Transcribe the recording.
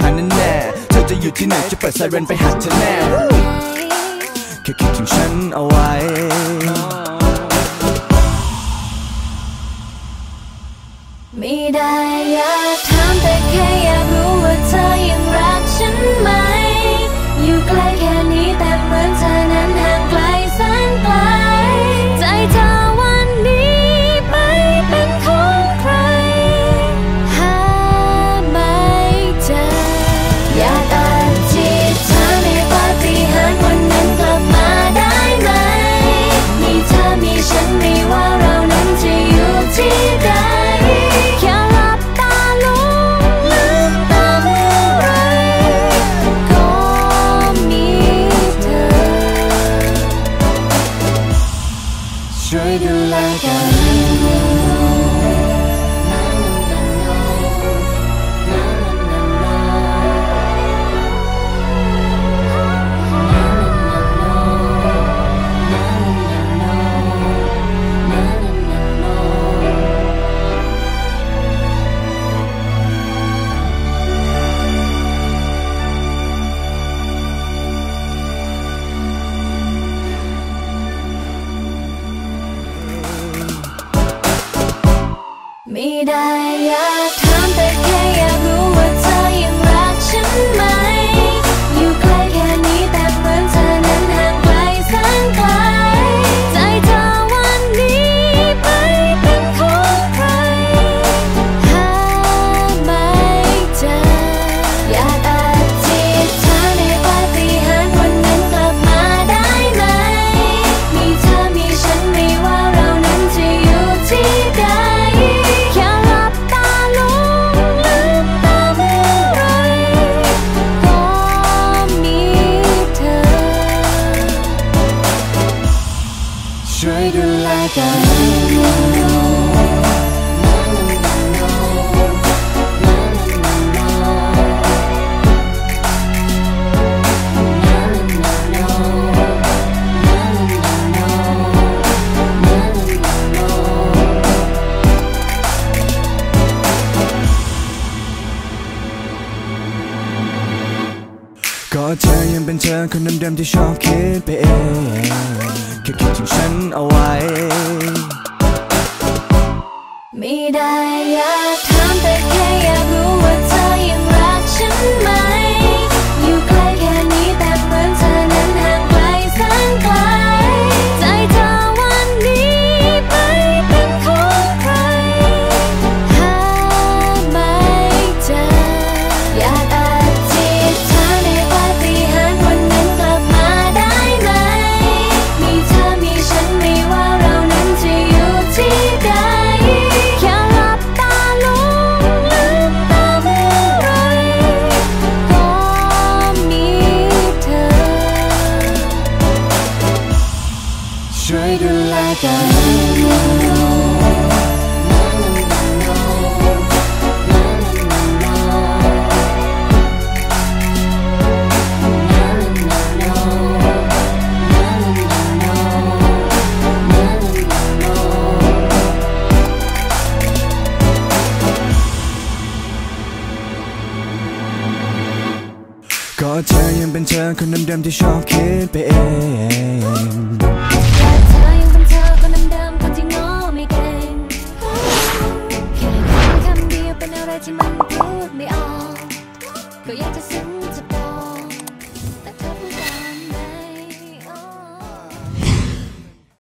หาแน่แเธอจะอยู่ที่ไหนจะเปิดไซเรนไปหาเธอแน่แค่คิดถึงฉันเอาไว้ไม่ได้อยากถามแต่แค่อยากรู้ว่าเธอ Mirai ya, trumpet game. again ว่าเธอยังเป็นเธอคนเดิมๆที่ชอบคิดไปเองแค่คิดถึงฉันเอาไว้ ไม่ได้อยากทำ ช่วยดูแลกันก็เธอยังเป็นเธอคนเดิมๆที่ชอบคิดไปเอง Go yet to see